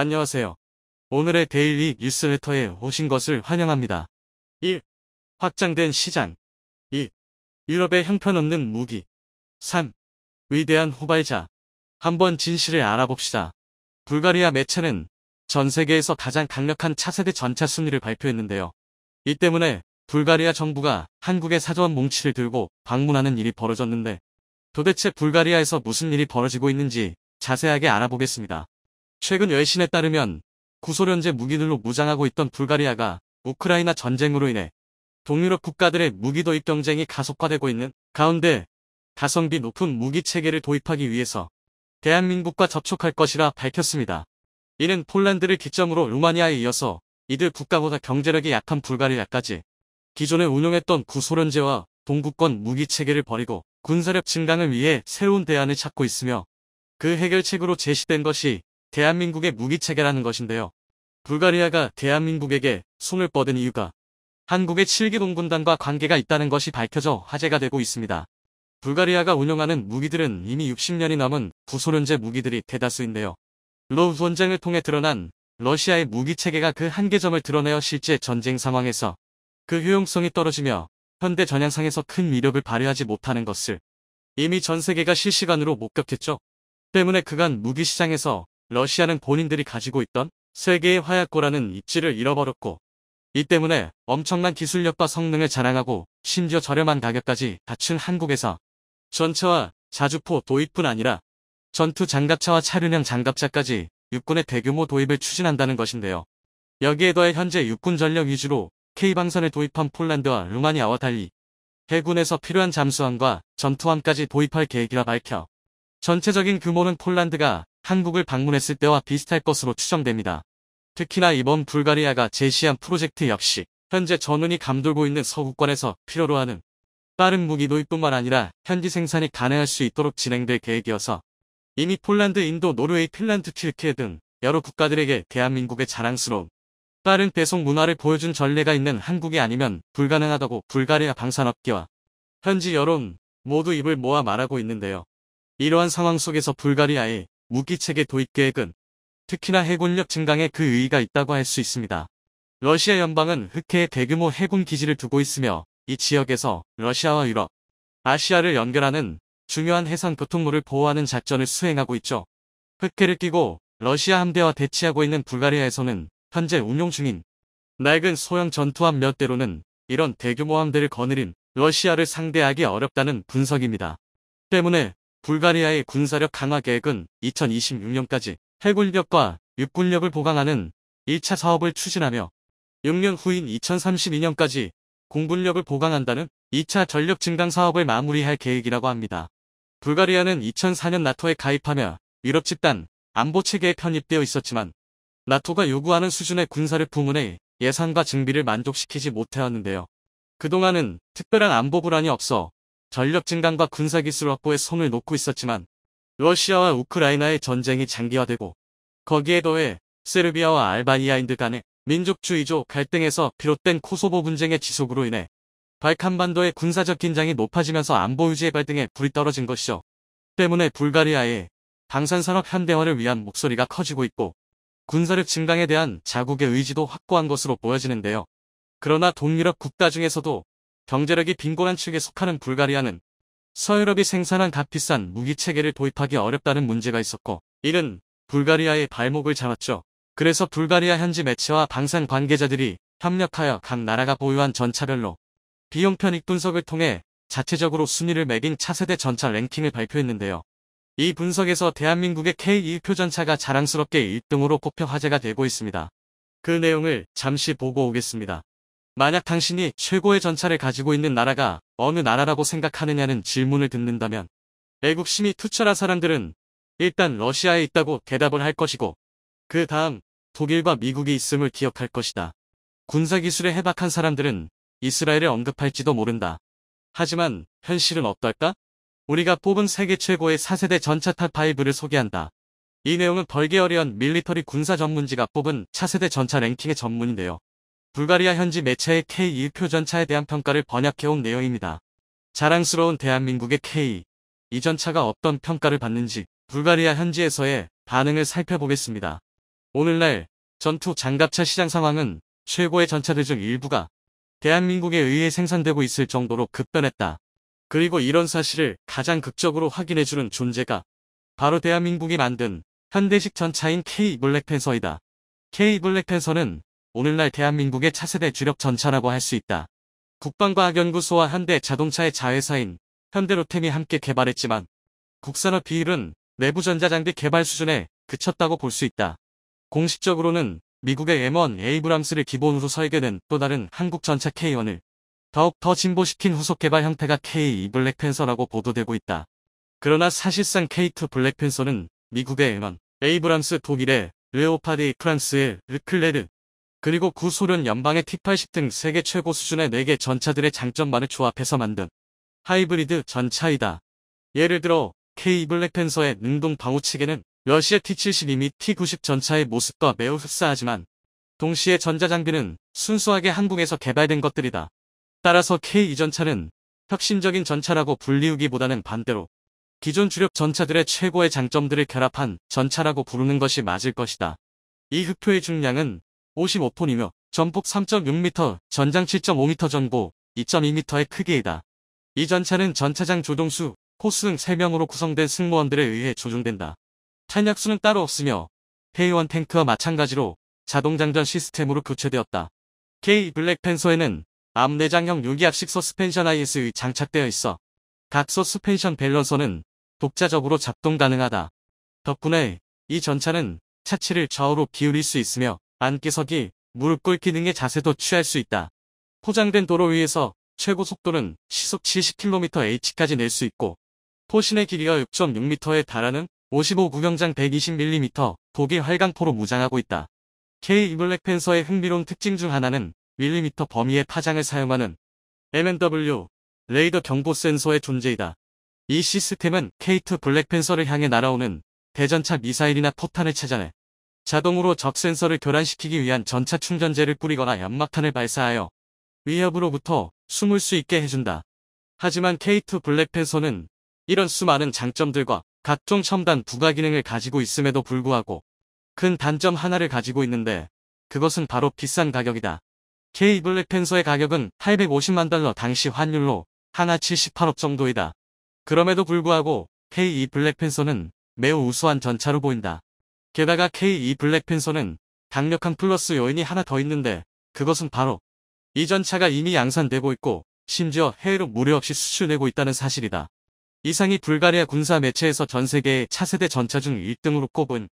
안녕하세요. 오늘의 데일리 뉴스레터에 오신 것을 환영합니다. 1. 확장된 시장 2. 유럽의 형편없는 무기 3. 위대한 후발자 한번 진실을 알아봅시다. 불가리아 매체는 전 세계에서 가장 강력한 차세대 전차 순위를 발표했는데요. 이 때문에 불가리아 정부가 한국의 사전 뭉치를 들고 방문하는 일이 벌어졌는데 도대체 불가리아에서 무슨 일이 벌어지고 있는지 자세하게 알아보겠습니다. 최근 열신에 따르면 구소련제 무기들로 무장하고 있던 불가리아가 우크라이나 전쟁으로 인해 동유럽 국가들의 무기 도입 경쟁이 가속화되고 있는 가운데 가성비 높은 무기 체계를 도입하기 위해서 대한민국과 접촉할 것이라 밝혔습니다. 이는 폴란드를 기점으로 루마니아에 이어서 이들 국가보다 경제력이 약한 불가리아까지 기존에 운용했던 구소련제와 동구권 무기 체계를 버리고 군사력 증강을 위해 새로운 대안을 찾고 있으며 그 해결책으로 제시된 것이 대한민국의 무기체계라는 것인데요. 불가리아가 대한민국에게 손을 뻗은 이유가 한국의 7기동군단과 관계가 있다는 것이 밝혀져 화제가 되고 있습니다. 불가리아가 운영하는 무기들은 이미 60년이 넘은 구소련제 무기들이 대다수인데요. 러우 전쟁을 통해 드러난 러시아의 무기체계가 그 한계점을 드러내어 실제 전쟁 상황에서 그 효용성이 떨어지며 현대전 양상에서 큰 위력을 발휘하지 못하는 것을 이미 전 세계가 실시간으로 목격했죠. 때문에 그간 무기 시장에서 러시아는 본인들이 가지고 있던 세계의 화약고라는 입지를 잃어버렸고 이 때문에 엄청난 기술력과 성능을 자랑하고 심지어 저렴한 가격까지 갖춘 한국에서 전차와 자주포 도입뿐 아니라 전투 장갑차와 차륜형 장갑차까지 육군의 대규모 도입을 추진한다는 것인데요. 여기에 더해 현재 육군 전력 위주로 K방선을 도입한 폴란드와 루마니아와 달리 해군에서 필요한 잠수함과 전투함까지 도입할 계획이라 밝혀 전체적인 규모는 폴란드가 한국을 방문했을 때와 비슷할 것으로 추정됩니다. 특히나 이번 불가리아가 제시한 프로젝트 역시 현재 전운이 감돌고 있는 서구권에서 필요로 하는 빠른 무기 도입뿐만 아니라 현지 생산이 가능할 수 있도록 진행될 계획이어서 이미 폴란드, 인도, 노르웨이, 핀란드, 튀르키예 등 여러 국가들에게 대한민국의 자랑스러운 빠른 배송 문화를 보여준 전례가 있는 한국이 아니면 불가능하다고 불가리아 방산업계와 현지 여론 모두 입을 모아 말하고 있는데요. 이러한 상황 속에서 불가리아의 무기체계 도입 계획은 특히나 해군력 증강에 그 의의가 있다고 할 수 있습니다. 러시아 연방은 흑해에 대규모 해군 기지를 두고 있으며 이 지역에서 러시아와 유럽, 아시아를 연결하는 중요한 해상 교통로를 보호하는 작전을 수행하고 있죠. 흑해를 끼고 러시아 함대와 대치하고 있는 불가리아에서는 현재 운용 중인 낡은 소형 전투함 몇 대로는 이런 대규모 함대를 거느린 러시아를 상대하기 어렵다는 분석입니다. 때문에 불가리아의 군사력 강화 계획은 2026년까지 해군력과 육군력을 보강하는 1차 사업을 추진하며 6년 후인 2032년까지 공군력을 보강한다는 2차 전력 증강 사업을 마무리할 계획이라고 합니다. 불가리아는 2004년 나토에 가입하며 유럽 집단 안보 체계에 편입되어 있었지만 나토가 요구하는 수준의 군사력 부문의 예산과 증비를 만족시키지 못해왔는데요. 그동안은 특별한 안보 불안이 없어 전력 증강과 군사기술 확보에 손을 놓고 있었지만 러시아와 우크라이나의 전쟁이 장기화되고 거기에 더해 세르비아와 알바니아인들 간의 민족주의적 갈등에서 비롯된 코소보 분쟁의 지속으로 인해 발칸반도의 군사적 긴장이 높아지면서 안보 유지의 발등에 불이 떨어진 것이죠. 때문에 불가리아의 방산산업 현대화를 위한 목소리가 커지고 있고 군사력 증강에 대한 자국의 의지도 확고한 것으로 보여지는데요. 그러나 동유럽 국가 중에서도 경제력이 빈곤한 축에 속하는 불가리아는 서유럽이 생산한 값비싼 무기체계를 도입하기 어렵다는 문제가 있었고 이는 불가리아의 발목을 잡았죠. 그래서 불가리아 현지 매체와 방산 관계자들이 협력하여 각 나라가 보유한 전차별로 비용 편익 분석을 통해 자체적으로 순위를 매긴 차세대 전차 랭킹을 발표했는데요. 이 분석에서 대한민국의 K1표 전차가 자랑스럽게 1등으로 꼽혀 화제가 되고 있습니다. 그 내용을 잠시 보고 오겠습니다. 만약 당신이 최고의 전차를 가지고 있는 나라가 어느 나라라고 생각하느냐는 질문을 듣는다면 애국심이 투철한 사람들은 일단 러시아에 있다고 대답을 할 것이고 그 다음 독일과 미국이 있음을 기억할 것이다. 군사기술에 해박한 사람들은 이스라엘을 언급할지도 모른다. 하지만 현실은 어떨까? 우리가 뽑은 세계 최고의 4세대 전차 top 5를 소개한다. 이 내용은 Bulgarian Military 군사 전문지가 뽑은 차세대 전차 랭킹의 전문인데요. 불가리아 현지 매체의 K2 흑표 전차에 대한 평가를 번역해온 내용입니다. 자랑스러운 대한민국의 K2 전차가 어떤 평가를 받는지 불가리아 현지에서의 반응을 살펴보겠습니다. 오늘날 전투 장갑차 시장 상황은 최고의 전차들 중 일부가 대한민국에 의해 생산되고 있을 정도로 급변했다. 그리고 이런 사실을 가장 극적으로 확인해주는 존재가 바로 대한민국이 만든 현대식 전차인 K 블랙팬서이다. K 블랙팬서는 오늘날 대한민국의 차세대 주력 전차라고 할 수 있다. 국방과학연구소와 현대 자동차의 자회사인 현대로템이 함께 개발했지만 국산화 비율은 내부 전자장비 개발 수준에 그쳤다고 볼 수 있다. 공식적으로는 미국의 M1 에이브람스를 기본으로 설계된 또 다른 한국 전차 K1을 더욱 더 진보시킨 후속 개발 형태가 K2 Black Panther라고 보도되고 있다. 그러나 사실상 K2 Black Panther는 미국의 M1, 에이브람스 독일의 레오파드 프랑스의 르클레르 그리고 구소련 연방의 T80 등 세계 최고 수준의 4개 전차들의 장점만을 조합해서 만든 하이브리드 전차이다. 예를 들어 K 블랙팬서의 능동 방호체계는 러시아 T-72 및 T-90 전차의 모습과 매우 흡사하지만 동시에 전자장비는 순수하게 한국에서 개발된 것들이다. 따라서 K2 전차는 혁신적인 전차라고 불리우기보다는 반대로 기존 주력 전차들의 최고의 장점들을 결합한 전차라고 부르는 것이 맞을 것이다. 이 흑표의 중량은 55톤이며 전폭 3.6m, 전장 7.5m 전고 2.2m의 크기이다. 이 전차는 전차장 조종수, 포수 등 3명으로 구성된 승무원들에 의해 조종된다. 탄약수는 따로 없으며 K1 탱크와 마찬가지로 자동장전 시스템으로 교체되었다. K 블랙팬서에는 arm 내장형 유기압식 서스펜션 ISU가 장착되어 있어 각 서스펜션 balancer는 독자적으로 작동 가능하다. 덕분에 이 전차는 차체를 좌우로 기울일 수 있으며 앉기서기, 무릎 꿇기 등의 자세도 취할 수 있다. 포장된 도로 위에서 최고 속도는 시속 70km/h까지 낼 수 있고 포신의 길이가 6.6m에 달하는 55 구경장 120mm 독일 활강포로 무장하고 있다. K 블랙팬서의 흥미로운 특징 중 하나는 밀리미터 범위의 파장을 사용하는 M&W 레이더 경보 센서의 존재이다. 이 시스템은 K2 블랙팬서를 향해 날아오는 대전차 미사일이나 포탄을 찾아내 자동으로 적 센서를 교란시키기 위한 전차 충전재를 뿌리거나 연막탄을 발사하여 위협으로부터 숨을 수 있게 해준다. 하지만 K2 블랙팬서는 이런 수많은 장점들과 각종 첨단 부가 기능을 가지고 있음에도 불구하고 큰 단점 하나를 가지고 있는데 그것은 바로 비싼 가격이다. K 블랙팬서의 가격은 850만 달러 당시 환율로 하나 78억 정도이다. 그럼에도 불구하고 K2 블랙팬서는 매우 우수한 전차로 보인다. 게다가 K2 블랙팬서는 강력한 플러스 요인이 하나 더 있는데 그것은 바로 이 전 차가 이미 양산되고 있고 심지어 해외로 무료 없이 수출되고 있다는 사실이다. 이상이 불가리아 군사 매체에서 전 세계의 차세대 전차 중 1등으로 꼽은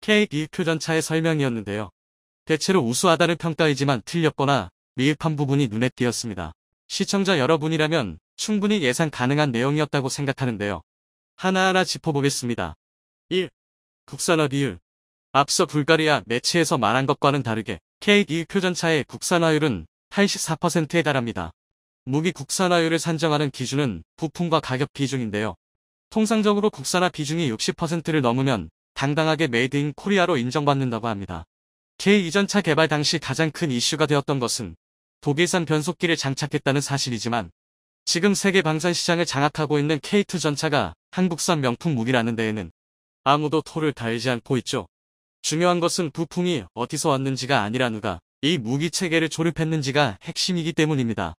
K2 표전차의 설명이었는데요. 대체로 우수하다는 평가이지만 틀렸거나 미흡한 부분이 눈에 띄었습니다. 시청자 여러분이라면 충분히 예상 가능한 내용이었다고 생각하는데요. 하나하나 짚어보겠습니다. 1. 국산화 비율 앞서 불가리아 매체에서 말한 것과는 다르게 K2 흑표전차의 국산화율은 84%에 달합니다. 무기 국산화율을 산정하는 기준은 부품과 가격 비중인데요. 통상적으로 국산화 비중이 60%를 넘으면 당당하게 made in Korea로 인정받는다고 합니다. K2전차 개발 당시 가장 큰 이슈가 되었던 것은 독일산 변속기를 장착했다는 사실이지만 지금 세계 방산 시장을 장악하고 있는 K2 전차가 한국산 명품 무기라는 데에는 아무도 토를 달지 않고 있죠. 중요한 것은 부품이 어디서 왔는지가 아니라 누가 이 무기 체계를 조립했는지가 핵심이기 때문입니다.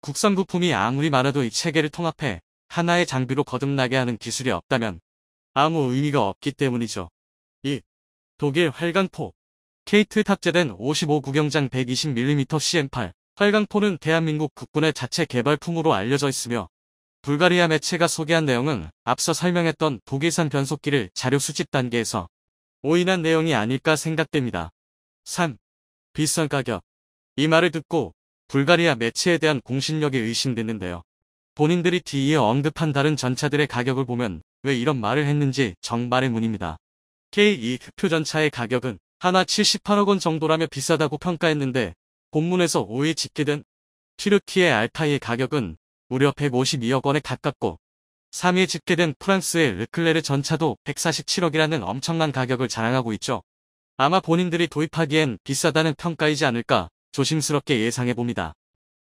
국산 부품이 아무리 많아도 이 체계를 통합해 하나의 장비로 거듭나게 하는 기술이 없다면 아무 의미가 없기 때문이죠. 2. 독일 활강포 K2 탑재된 55 구경장 120mm CM8 활강포는 대한민국 국군의 자체 개발품으로 알려져 있으며 불가리아 매체가 소개한 내용은 앞서 설명했던 독일산 변속기를 자료 수집 단계에서 오인한 내용이 아닐까 생각됩니다. 3. 비싼 가격 이 말을 듣고 불가리아 매체에 대한 공신력이 의심되는데요. 본인들이 뒤에 언급한 다른 전차들의 가격을 보면 왜 이런 말을 했는지 정말의 문입니다. K2 흑표 전차의 가격은 하나 78억 원 정도라며 비싸다고 평가했는데 본문에서 5위 집계된 튀르키의 알타이의 가격은 무려 152억 원에 가깝고 3위에 집계된 프랑스의 르클레르 전차도 147억이라는 엄청난 가격을 자랑하고 있죠. 아마 본인들이 도입하기엔 비싸다는 평가이지 않을까 조심스럽게 예상해봅니다.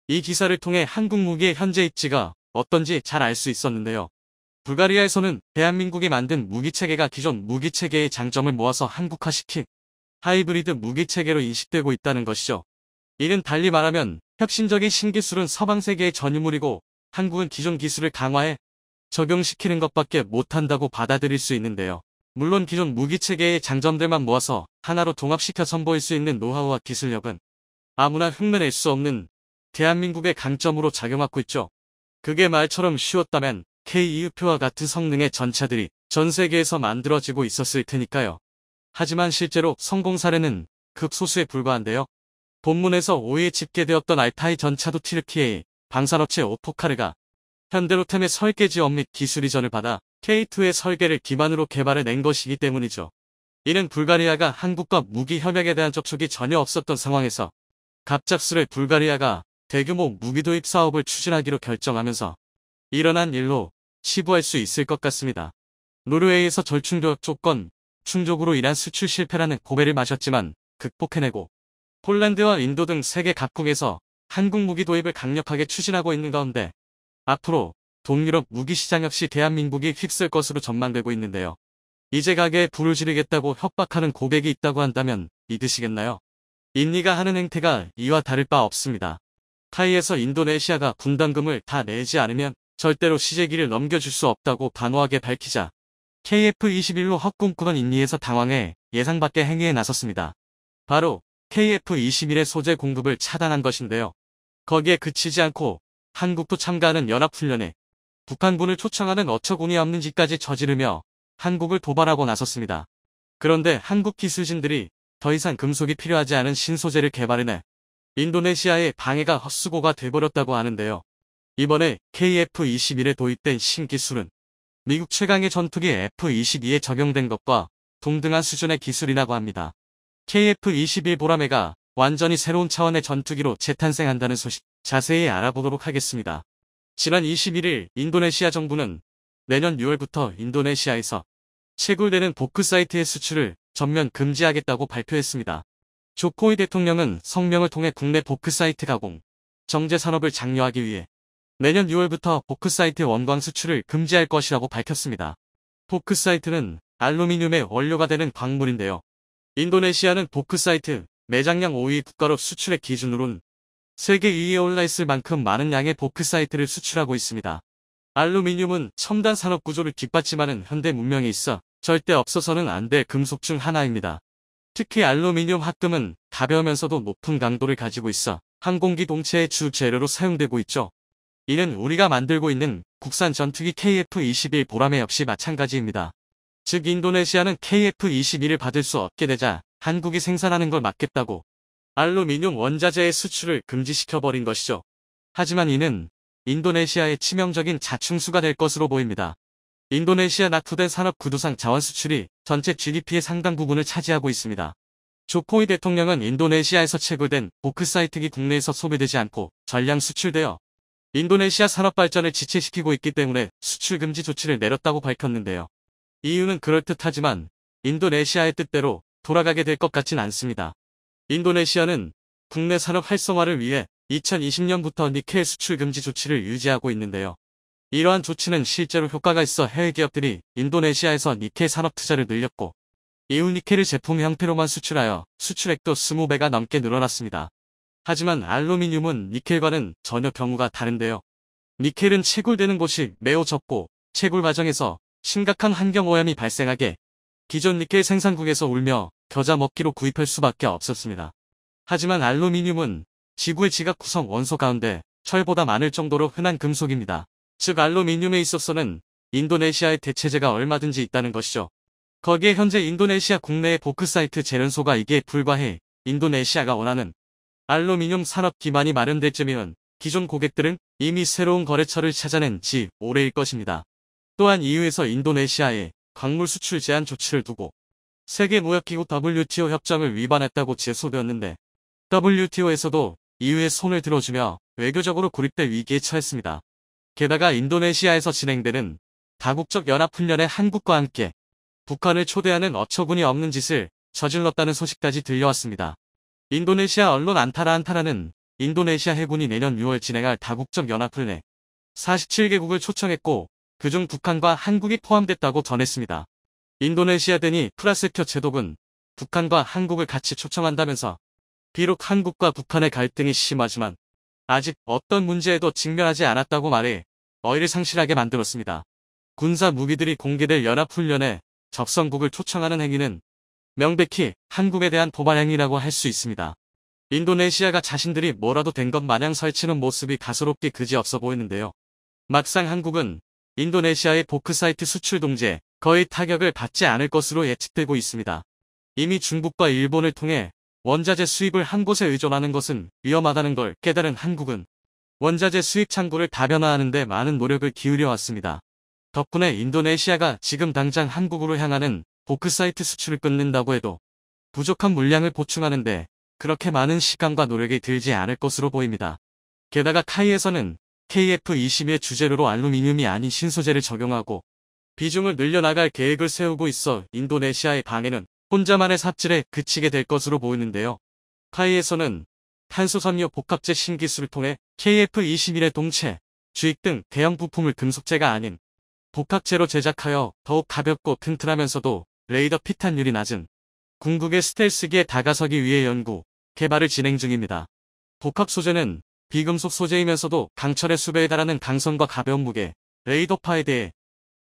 이 기사를 통해 한국 무기의 현재 입지가 어떤지 잘 알 수 있었는데요. 불가리아에서는 대한민국이 만든 무기체계가 기존 무기체계의 장점을 모아서 한국화시킨 하이브리드 무기 체계로 인식되고 있다는 것이죠. 이는 달리 말하면 혁신적인 신기술은 서방 세계의 전유물이고 한국은 기존 기술을 강화해 적용시키는 것밖에 못한다고 받아들일 수 있는데요. 물론 기존 무기 체계의 장점들만 모아서 하나로 동합시켜 선보일 수 있는 노하우와 기술력은 아무나 흉내낼 수 없는 대한민국의 강점으로 작용하고 있죠. 그게 말처럼 쉬웠다면 K-EU표와 같은 성능의 전차들이 전 세계에서 만들어지고 있었을 테니까요. 하지만 실제로 성공 사례는 극소수에 불과한데요. 본문에서 5위에 집계되었던 알타이 전차도 티르키의 방산업체 오토카르가 현대로템의 설계 지원 및 기술 이전을 받아 K2의 설계를 기반으로 개발해 낸 것이기 때문이죠. 이는 불가리아가 한국과 무기 협약에 대한 접촉이 전혀 없었던 상황에서 갑작스레 불가리아가 대규모 무기 도입 사업을 추진하기로 결정하면서 일어난 일로 치부할 수 있을 것 같습니다. 노르웨이에서 절충적 조건, 충족으로 인한 수출 실패라는 고배를 마셨지만 극복해내고 폴란드와 인도 등 세계 각국에서 한국 무기 도입을 강력하게 추진하고 있는 가운데 앞으로 동유럽 무기 시장 역시 대한민국이 휩쓸 것으로 전망되고 있는데요. 이제 가게에 불을 지르겠다고 협박하는 고객이 있다고 한다면 믿으시겠나요? 인니가 하는 행태가 이와 다를 바 없습니다. 타이에서 인도네시아가 분담금을 다 내지 않으면 절대로 시제기를 넘겨줄 수 없다고 단호하게 밝히자 KF-21로 헛꿈꾸던 인니에서 당황해 예상 밖의 행위에 나섰습니다. 바로 KF-21의 소재 공급을 차단한 것인데요. 거기에 그치지 않고 한국도 참가하는 연합훈련에 북한군을 초청하는 어처구니 없는 짓까지 저지르며 한국을 도발하고 나섰습니다. 그런데 한국 기술진들이 더 이상 금속이 필요하지 않은 신소재를 개발해내 인도네시아의 방해가 헛수고가 돼버렸다고 하는데요. 이번에 KF-21에 도입된 신기술은 미국 최강의 전투기 F-22에 적용된 것과 동등한 수준의 기술이라고 합니다. KF-21 보라매가 완전히 새로운 차원의 전투기로 재탄생한다는 소식 자세히 알아보도록 하겠습니다. 지난 21일 인도네시아 정부는 내년 6월부터 인도네시아에서 채굴되는 보크 사이트의 수출을 전면 금지하겠다고 발표했습니다. 조코이 대통령은 성명을 통해 국내 보크 사이트 가공, 정제 산업을 장려하기 위해 내년 6월부터 보크 사이트 원광 수출을 금지할 것이라고 밝혔습니다. 보크 사이트는 알루미늄의 원료가 되는 광물인데요. 인도네시아는 보크 사이트 매장량 5위 국가로 수출의 기준으론 세계 2위에 올라 있을 만큼 많은 양의 보크사이트를 수출하고 있습니다. 알루미늄은 첨단 산업 구조를 뒷받침하는 현대 문명에 있어 절대 없어서는 안 될 금속 중 하나입니다. 특히 알루미늄 합금은 가벼우면서도 높은 강도를 가지고 있어 항공기 동체의 주 재료로 사용되고 있죠. 이는 우리가 만들고 있는 국산 전투기 KF-21 보람에 역시 마찬가지입니다. 즉 인도네시아는 KF-21을 받을 수 없게 되자 한국이 생산하는 걸 막겠다고 알루미늄 원자재의 수출을 금지시켜버린 것이죠. 하지만 이는 인도네시아의 치명적인 자충수가 될 것으로 보입니다. 인도네시아 낙후된 산업 구두상 자원 수출이 전체 GDP의 상당 부분을 차지하고 있습니다. 조코이 대통령은 인도네시아에서 채굴된 보크사이트기 국내에서 소비되지 않고 전량 수출되어 인도네시아 산업 발전을 지체시키고 있기 때문에 수출 금지 조치를 내렸다고 밝혔는데요. 이유는 그럴듯하지만 인도네시아의 뜻대로 돌아가게 될 것 같진 않습니다. 인도네시아는 국내 산업 활성화를 위해 2020년부터 니켈 수출 금지 조치를 유지하고 있는데요. 이러한 조치는 실제로 효과가 있어 해외 기업들이 인도네시아에서 니켈 산업 투자를 늘렸고 이후 니켈을 제품 형태로만 수출하여 수출액도 20배가 넘게 늘어났습니다. 하지만 알루미늄은 니켈과는 전혀 경우가 다른데요. 니켈은 채굴되는 곳이 매우 적고 채굴 과정에서 심각한 환경오염이 발생하게 기존 니켈 생산국에서 울며 겨자 먹기로 구입할 수밖에 없었습니다. 하지만 알루미늄은 지구의 지각 구성 원소 가운데 철보다 많을 정도로 흔한 금속입니다. 즉 알루미늄에 있어서는 인도네시아의 대체제가 얼마든지 있다는 것이죠. 거기에 현재 인도네시아 국내의 보크사이트 재련소가 이기에 불과해 인도네시아가 원하는 알루미늄 산업 기반이 마련될 쯤이면 기존 고객들은 이미 새로운 거래처를 찾아낸 지 오래일 것입니다. 또한 EU에서 인도네시아에 광물 수출 제한 조치를 두고 세계무역기구 WTO 협정을 위반했다고 제소되었는데 WTO에서도 EU의 손을 들어주며 외교적으로 고립될 위기에 처했습니다. 게다가 인도네시아에서 진행되는 다국적 연합훈련에 한국과 함께 북한을 초대하는 어처구니 없는 짓을 저질렀다는 소식까지 들려왔습니다. 인도네시아 언론 안타라 안타라는 인도네시아 해군이 내년 6월 진행할 다국적 연합훈련에 47개국을 초청했고 그중 북한과 한국이 포함됐다고 전했습니다. 인도네시아 대니 프라세켜 제독은 북한과 한국을 같이 초청한다면서 비록 한국과 북한의 갈등이 심하지만 아직 어떤 문제에도 직면하지 않았다고 말해 어이를 상실하게 만들었습니다. 군사 무기들이 공개될 연합훈련에 적성국을 초청하는 행위는 명백히 한국에 대한 도발 행위라고 할 수 있습니다. 인도네시아가 자신들이 뭐라도 된 것 마냥 설치는 모습이 가소롭게 그지없어 보이는데요. 막상 한국은 인도네시아의 보크사이트 수출 동제 거의 타격을 받지 않을 것으로 예측되고 있습니다. 이미 중국과 일본을 통해 원자재 수입을 한 곳에 의존하는 것은 위험하다는 걸 깨달은 한국은 원자재 수입 창구를 다변화하는 데 많은 노력을 기울여 왔습니다. 덕분에 인도네시아가 지금 당장 한국으로 향하는 보크사이트 수출을 끊는다고 해도 부족한 물량을 보충하는데 그렇게 많은 시간과 노력이 들지 않을 것으로 보입니다. 게다가 카이에서는 KF21의 주재료로 알루미늄이 아닌 신소재를 적용하고 비중을 늘려나갈 계획을 세우고 있어 인도네시아의 방해는 혼자만의 삽질에 그치게 될 것으로 보이는데요. 카이에서는 탄소섬유 복합재 신기술을 통해 KF21의 동체, 주익 등 대형 부품을 금속재가 아닌 복합재로 제작하여 더욱 가볍고 튼튼하면서도 레이더 피탄율이 낮은 궁극의 스텔스기에 다가서기 위해 연구, 개발을 진행 중입니다. 복합 소재는 비금속 소재이면서도 강철의 수배에 달하는 강성과 가벼운 무게, 레이더파에 대해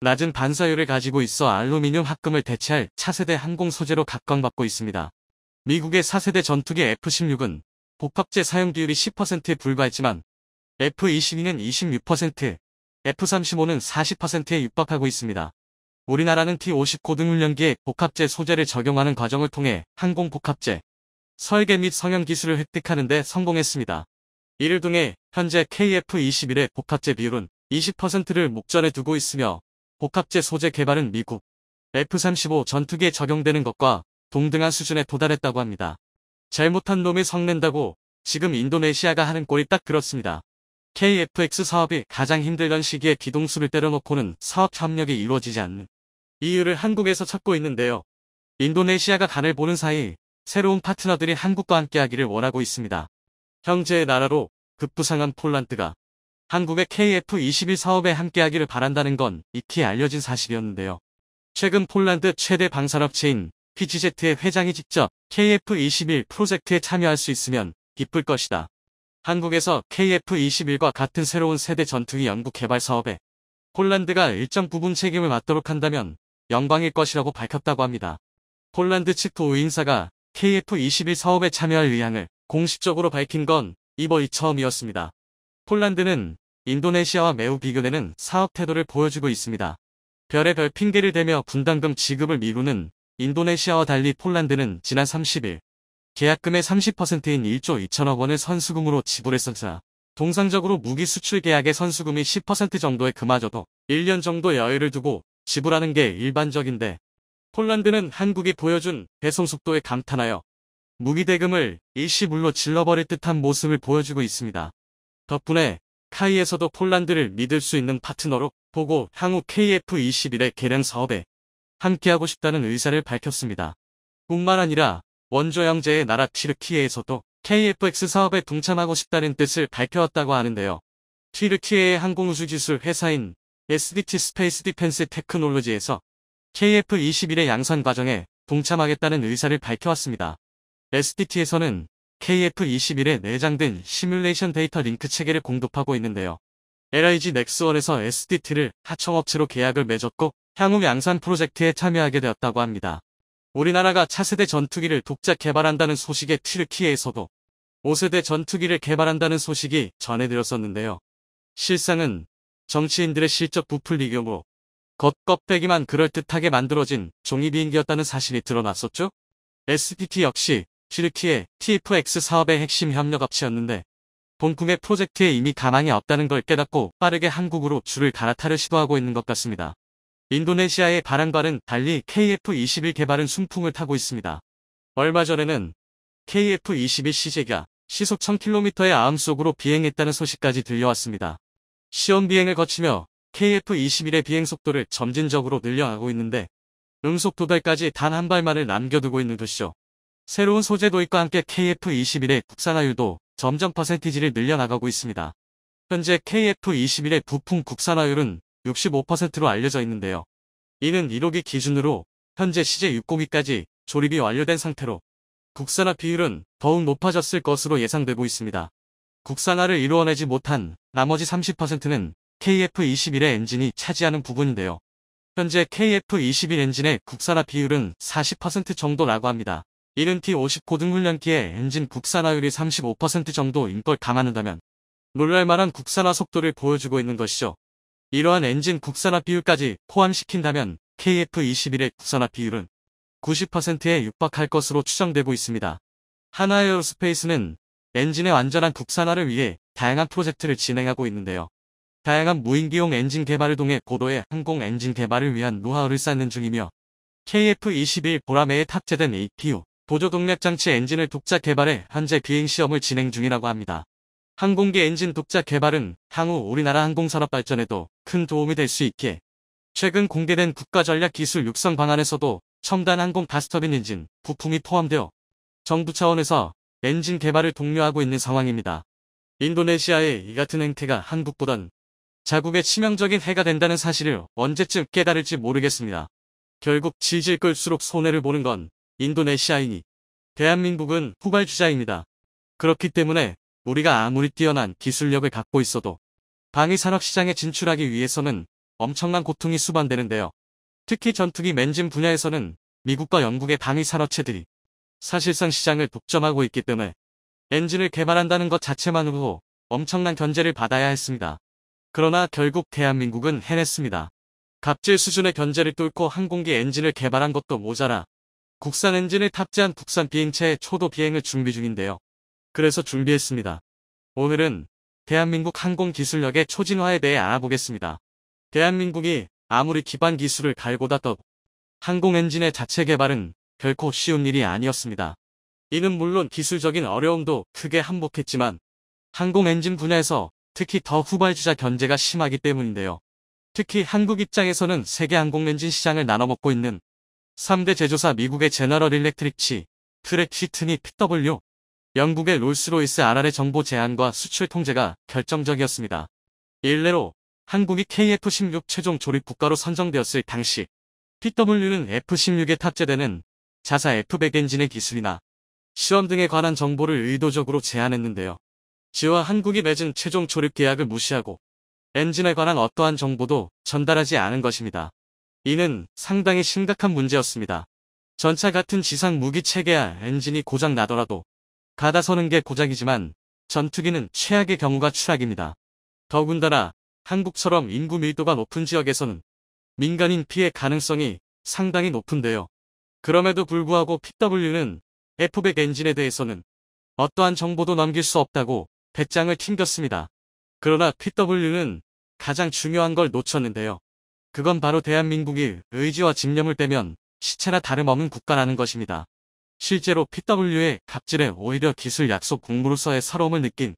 낮은 반사율을 가지고 있어 알루미늄 합금을 대체할 차세대 항공 소재로 각광받고 있습니다. 미국의 4세대 전투기 F-16은 복합재 사용 비율이 10%에 불과했지만 F-22는 26%, F-35는 40%에 육박하고 있습니다. 우리나라는 T-50 고등훈련기에 복합재 소재를 적용하는 과정을 통해 항공 복합재, 설계 및 성형 기술을 획득하는 데 성공했습니다. 이를 통해 현재 KF-21의 복합재 비율은 20%를 목전에 두고 있으며 복합재 소재 개발은 미국 F-35 전투기에 적용되는 것과 동등한 수준에 도달했다고 합니다. 잘못한 놈이 성낸다고 지금 인도네시아가 하는 꼴이 딱 그렇습니다. KFX 사업이 가장 힘들던 시기에 기동수를 때려놓고는 사업 협력이 이루어지지 않는 이유를 한국에서 찾고 있는데요. 인도네시아가 간을 보는 사이 새로운 파트너들이 한국과 함께하기를 원하고 있습니다. 형제의 나라로 급부상한 폴란드가 한국의 KF-21 사업에 함께하기를 바란다는 건 익히 알려진 사실이었는데요. 최근 폴란드 최대 방산업체인 PGZ의 회장이 직접 KF-21 프로젝트에 참여할 수 있으면 기쁠 것이다. 한국에서 KF-21과 같은 새로운 세대 전투기 연구 개발 사업에 폴란드가 일정 부분 책임을 맡도록 한다면 영광일 것이라고 밝혔다고 합니다. 폴란드 측 도 의인사가 KF-21 사업에 참여할 의향을 공식적으로 밝힌 건 이번이 처음이었습니다. 폴란드는 인도네시아와 매우 비교되는 사업 태도를 보여주고 있습니다. 별의별 핑계를 대며 분담금 지급을 미루는 인도네시아와 달리 폴란드는 지난 30일 계약금의 30%인 1조 2천억 원을 선수금으로 지불했었으나 동상적으로 무기 수출 계약의 선수금이 10% 정도의 그마저도 1년 정도 여유를 두고 지불하는 게 일반적인데 폴란드는 한국이 보여준 배송 속도에 감탄하여 무기 대금을 일시불로 질러버릴 듯한 모습을 보여주고 있습니다. 덕분에 카이에서도 폴란드를 믿을 수 있는 파트너로 보고 향후 KF21의 개량 사업에 함께하고 싶다는 의사를 밝혔습니다. 뿐만 아니라 원조 형제의 나라 튀르키예에서도 KFX 사업에 동참하고 싶다는 뜻을 밝혀왔다고 하는데요. 튀르키예의 항공우주기술 회사인 SDT Space Defense Technology에서 KF-21의 양산 과정에 동참하겠다는 의사를 밝혀왔습니다. SDT에서는 KF-21에 내장된 시뮬레이션 데이터 링크 체계를 공급하고 있는데요. LIG 넥스원에서 SDT를 하청업체로 계약을 맺었고 향후 양산 프로젝트에 참여하게 되었다고 합니다. 우리나라가 차세대 전투기를 독자 개발한다는 소식에 튀르키예에서도 5세대 전투기를 개발한다는 소식이 전해들었었는데요. 실상은 정치인들의 실적 부풀리기용으로 겉껍데기만 그럴듯하게 만들어진 종이 비행기였다는 사실이 드러났었죠. SPT 역시 튀르키예 TFX 사업의 핵심 협력업체였는데 본국의 프로젝트에 이미 가망이 없다는 걸 깨닫고 빠르게 한국으로 줄을 갈아타려 시도하고 있는 것 같습니다. 인도네시아의 바람과는 달리 KF-21 개발은 순풍을 타고 있습니다. 얼마 전에는 KF-21 시제가 시속 1000km의 아음속으로 비행했다는 소식까지 들려왔습니다. 시험 비행을 거치며 KF-21의 비행 속도를 점진적으로 늘려가고 있는데 음속 도달까지 단 한 발만을 남겨두고 있는 것이죠. 새로운 소재 도입과 함께 KF-21의 국산화율도 점점 퍼센티지를 늘려나가고 있습니다. 현재 KF-21의 부품 국산화율은 65%로 알려져 있는데요. 이는 1호기 기준으로 현재 시제 6공기까지 조립이 완료된 상태로 국산화 비율은 더욱 높아졌을 것으로 예상되고 있습니다. 국산화를 이루어내지 못한 나머지 30%는 KF21의 엔진이 차지하는 부분인데요. 현재 KF21 엔진의 국산화 비율은 40% 정도라고 합니다. 이는 T50 고등훈련기의 엔진 국산화율이 35% 정도 인 걸 감안한다면 놀랄만한 국산화 속도를 보여주고 있는 것이죠. 이러한 엔진 국산화 비율까지 포함시킨다면 KF21의 국산화 비율은 90%에 육박할 것으로 추정되고 있습니다. 한화 에어로스페이스는 엔진의 완전한 국산화를 위해 다양한 프로젝트를 진행하고 있는데요. 다양한 무인기용 엔진 개발을 통해 고도의 항공 엔진 개발을 위한 노하우를 쌓는 중이며 KF-21 보라매에 탑재된 APU 보조 동력 장치 엔진을 독자 개발해 현재 비행 시험을 진행 중이라고 합니다. 항공기 엔진 독자 개발은 향후 우리나라 항공산업 발전에도 큰 도움이 될 수 있게 최근 공개된 국가전략기술 육성 방안에서도 첨단 항공 가스터빈 엔진 부품이 포함되어 정부 차원에서 엔진 개발을 독려하고 있는 상황입니다. 인도네시아의 이 같은 행태가 한국보단 자국에 치명적인 해가 된다는 사실을 언제쯤 깨달을지 모르겠습니다. 결국 질질 끌수록 손해를 보는 건 인도네시아이니 대한민국은 후발주자입니다. 그렇기 때문에 우리가 아무리 뛰어난 기술력을 갖고 있어도 방위 산업 시장에 진출하기 위해서는 엄청난 고통이 수반되는데요. 특히 전투기 맨진 분야에서는 미국과 영국의 방위 산업체들이 사실상 시장을 독점하고 있기 때문에 엔진을 개발한다는 것 자체만으로도 엄청난 견제를 받아야 했습니다. 그러나 결국 대한민국은 해냈습니다. 갑질 수준의 견제를 뚫고 항공기 엔진을 개발한 것도 모자라 국산 엔진을 탑재한 국산 비행체의 초도 비행을 준비 중인데요. 그래서 준비했습니다. 오늘은 대한민국 항공기술력의 초진화에 대해 알아보겠습니다. 대한민국이 아무리 기반 기술을 갈고 닦아도 항공 엔진의 자체 개발은 결코 쉬운 일이 아니었습니다. 이는 물론 기술적인 어려움도 크게 한몫했지만 항공 엔진 분야에서 특히 더 후발주자 견제가 심하기 때문인데요. 특히 한국 입장에서는 세계 항공 엔진 시장을 나눠먹고 있는 3대 제조사 미국의 제너럴 일렉트릭 GE, 프랫 휘트니 PW, 영국의 롤스로이스 RR의 정보 제한과 수출 통제가 결정적이었습니다. 일례로 한국이 KF-16 최종 조립 국가로 선정되었을 당시 PW는 F-16에 탑재되는 자사 F-100 엔진의 기술이나 시험 등에 관한 정보를 의도적으로 제한했는데요. 지와 한국이 맺은 최종 조립 계약을 무시하고 엔진에 관한 어떠한 정보도 전달하지 않은 것입니다. 이는 상당히 심각한 문제였습니다. 전차 같은 지상 무기 체계야 엔진이 고장 나더라도 가다 서는 게 고작이지만 전투기는 최악의 경우가 추락입니다. 더군다나 한국처럼 인구 밀도가 높은 지역에서는 민간인 피해 가능성이 상당히 높은데요. 그럼에도 불구하고 PW는 F100 엔진에 대해서는 어떠한 정보도 넘길 수 없다고 배짱을 튕겼습니다. 그러나 PW는 가장 중요한 걸 놓쳤는데요. 그건 바로 대한민국이 의지와 집념을 빼면 시체나 다름없는 국가라는 것입니다. 실제로 PW의 갑질에 오히려 기술 약속 공부로서의 서러움을 느낀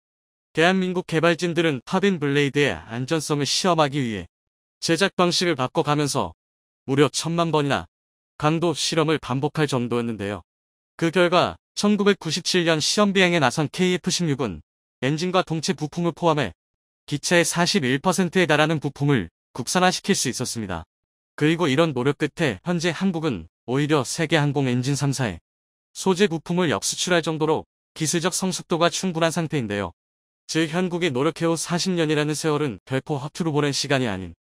대한민국 개발진들은 파빈 블레이드의 안전성을 시험하기 위해 제작 방식을 바꿔가면서 무려 천만 번이나 강도 실험을 반복할 정도였는데요. 그 결과 1997년 시험 비행에 나선 KF-16은 엔진과 동체 부품을 포함해 기체의 41%에 달하는 부품을 국산화시킬 수 있었습니다. 그리고 이런 노력 끝에 현재 한국은 오히려 세계 항공 엔진 3사에 소재 부품을 역수출할 정도로 기술적 성숙도가 충분한 상태인데요. 즉 현국이 노력해온 40년이라는 세월은 결코 허투루 보낸 시간이 아닌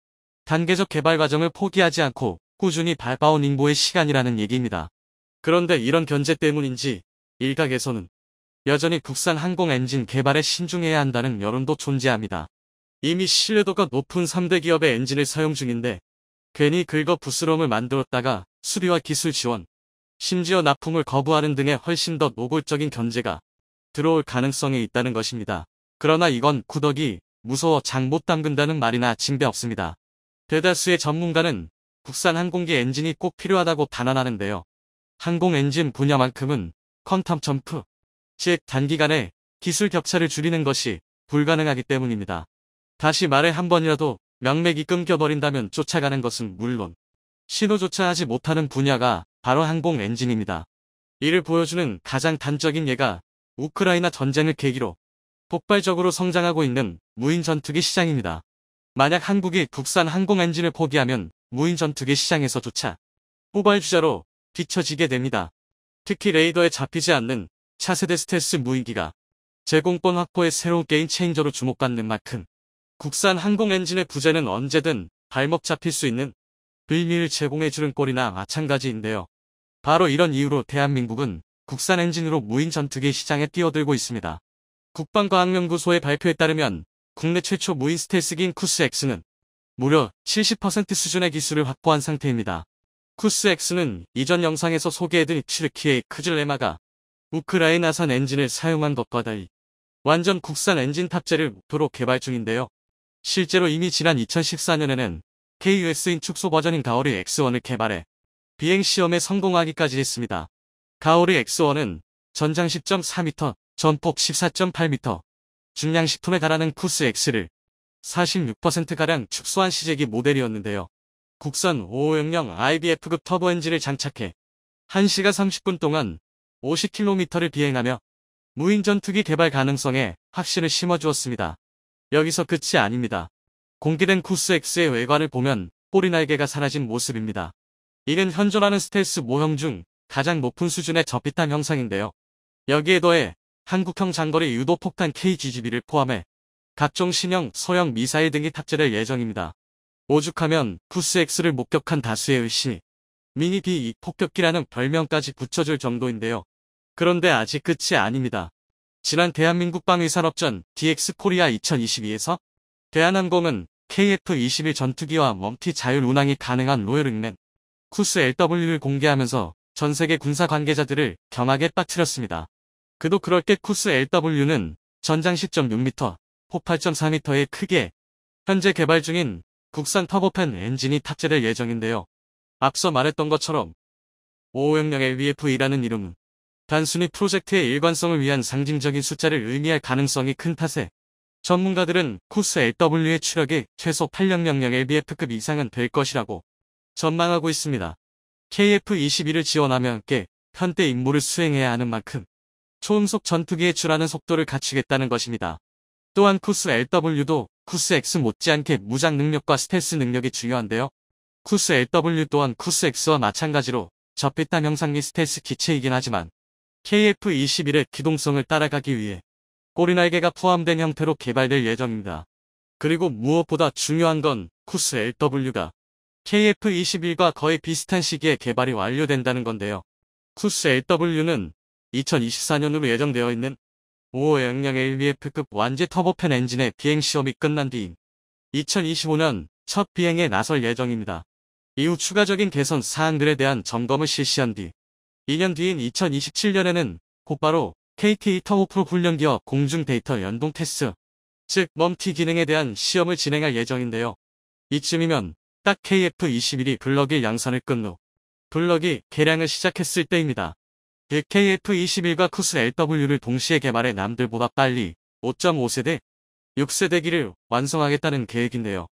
단계적 개발 과정을 포기하지 않고 꾸준히 밟아온 인보의 시간이라는 얘기입니다. 그런데 이런 견제 때문인지 일각에서는 여전히 국산 항공 엔진 개발에 신중해야 한다는 여론도 존재합니다. 이미 신뢰도가 높은 3대 기업의 엔진을 사용 중인데 괜히 긁어 부스럼을 만들었다가 수리와 기술 지원, 심지어 납품을 거부하는 등의 훨씬 더 노골적인 견제가 들어올 가능성이 있다는 것입니다. 그러나 이건 구덕이 무서워 장 못 담근다는 말이나 징배 없습니다. 대다수의 전문가는 국산 항공기 엔진이 꼭 필요하다고 단언하는데요. 항공 엔진 분야만큼은 퀀텀 점프, 즉 단기간에 기술 격차를 줄이는 것이 불가능하기 때문입니다. 다시 말해 한 번이라도 명맥이 끊겨버린다면 쫓아가는 것은 물론 신호조차 하지 못하는 분야가 바로 항공 엔진입니다. 이를 보여주는 가장 단적인 예가 우크라이나 전쟁을 계기로 폭발적으로 성장하고 있는 무인 전투기 시장입니다. 만약 한국이 국산 항공 엔진을 포기하면 무인 전투기 시장에서조차 후발주자로 뒤처지게 됩니다. 특히 레이더에 잡히지 않는 차세대 스텔스 무인기가 제공권 확보의 새로운 game changer로 주목받는 만큼 국산 항공 엔진의 부재는 언제든 발목 잡힐 수 있는 빌미를 제공해주는 꼴이나 마찬가지인데요. 바로 이런 이유로 대한민국은 국산 엔진으로 무인 전투기 시장에 뛰어들고 있습니다. 국방과학연구소의 발표에 따르면 국내 최초 무인 스텔스기인 KUS-X는 무려 70% 수준의 기술을 확보한 상태입니다. 쿠스X는 이전 영상에서 소개해드린 츠르키의 크즐레마가 우크라이나산 엔진을 사용한 것과 달리 완전 국산 엔진 탑재를 목표로 개발 중인데요. 실제로 이미 지난 2014년에는 KUS인 축소 버전인 가오리 X1을 개발해 비행시험에 성공하기까지 했습니다. 가오리 X1은 전장 10.4m, 전폭 14.8m, 중량 10톤에 달하는 쿠스 X를 46%가량 축소한 시제기 모델이었는데요. 국산 5500 IBF급 터보 엔진을 장착해 1시간 30분 동안 50km를 비행하며 무인 전투기 개발 가능성에 확신을 심어주었습니다. 여기서 끝이 아닙니다. 공개된 쿠스X의 외관을 보면 꼬리 날개가 사라진 모습입니다. 이는 현존하는 스텔스 모형 중 가장 높은 수준의 저빛탄 형상인데요. 여기에 더해 한국형 장거리 유도 폭탄 KGGB를 포함해 각종 신형, 소형 미사일 등이 탑재될 예정입니다. 오죽하면 쿠스X를 목격한 다수의 의심이 미니 B2 폭격기라는 별명까지 붙여줄 정도인데요. 그런데 아직 끝이 아닙니다. 지난 대한민국 방위산업전 DX 코리아 2022에서 대한항공은 KF-21 전투기와 멈티 자율 운항이 가능한 로열 링맨 쿠스 LW를 공개하면서 전 세계 군사 관계자들을 경악에 빠뜨렸습니다. 그도 그럴 때 쿠스 LW는 전장 10.6m, 폭 8.4m의 크기에 현재 개발 중인 국산 터보팬 엔진이 탑재될 예정인데요. 앞서 말했던 것처럼 5500 LVF2라는 이름은 단순히 프로젝트의 일관성을 위한 상징적인 숫자를 의미할 가능성이 큰 탓에 전문가들은 코스 LW의 추력이 최소 800 LBF급 이상은 될 것이라고 전망하고 있습니다. KF-21을 지원하며 함께 현대 임무를 수행해야 하는 만큼 초음속 전투기에 출하는 속도를 갖추겠다는 것입니다. 또한 쿠스 LW도 쿠스 X 못지않게 무장 능력과 스텔스 능력이 중요한데요. 쿠스 LW 또한 쿠스 X와 마찬가지로 접빛단 형상 및 스텔스 기체이긴 하지만 KF-21의 기동성을 따라가기 위해 꼬리날개가 포함된 형태로 개발될 예정입니다. 그리고 무엇보다 중요한 건 KUS-LW가 KF-21과 거의 비슷한 시기에 개발이 완료된다는 건데요. KUS-LW는 2024년으로 예정되어 있는 5500 LBF급 완제 터보팬 엔진의 비행 시험이 끝난 뒤인 2025년 첫 비행에 나설 예정입니다. 이후 추가적인 개선 사항들에 대한 점검을 실시한 뒤 2년 뒤인 2027년에는 곧바로 KT 터보프롭 훈련기와 공중 데이터 연동 테스트, 즉 멈티 기능에 대한 시험을 진행할 예정인데요. 이쯤이면 딱 KF-21이 블럭의 양산을 끈 후 블럭이 개량을 시작했을 때입니다. KF-21과 쿠스 LW를 동시에 개발해 남들보다 빨리 5.5세대, 6세대기를 완성하겠다는 계획인데요.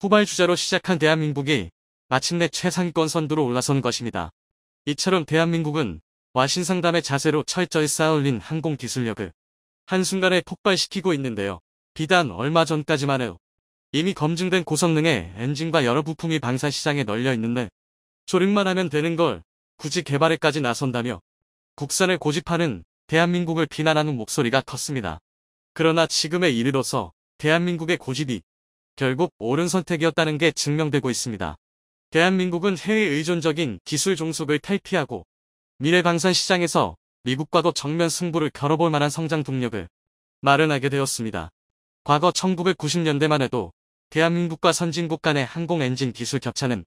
후발 주자로 시작한 대한민국이 마침내 최상위권 선두로 올라선 것입니다. 이처럼 대한민국은 와신상담의 자세로 철저히 쌓아올린 항공기술력을 한순간에 폭발시키고 있는데요. 비단 얼마 전까지만 해도 이미 검증된 고성능의 엔진과 여러 부품이 방사시장에 널려 있는데 조립만 하면 되는 걸 굳이 개발에까지 나선다며 국산을 고집하는 대한민국을 비난하는 목소리가 컸습니다. 그러나 지금에 이르러서 대한민국의 고집이 결국 옳은 선택이었다는 게 증명되고 있습니다. 대한민국은 해외 의존적인 기술 종속을 탈피하고 미래 방산 시장에서 미국과도 정면 승부를 겨뤄볼 만한 성장 동력을 마련하게 되었습니다. 과거 1990년대만 해도 대한민국과 선진국 간의 항공 엔진 기술 격차는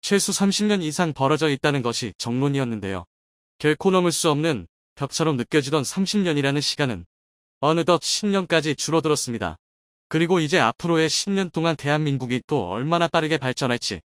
최소 30년 이상 벌어져 있다는 것이 정론이었는데요. 결코 넘을 수 없는 벽처럼 느껴지던 30년이라는 시간은 어느덧 10년까지 줄어들었습니다. 그리고 이제 앞으로의 10년 동안 대한민국이 또 얼마나 빠르게 발전할지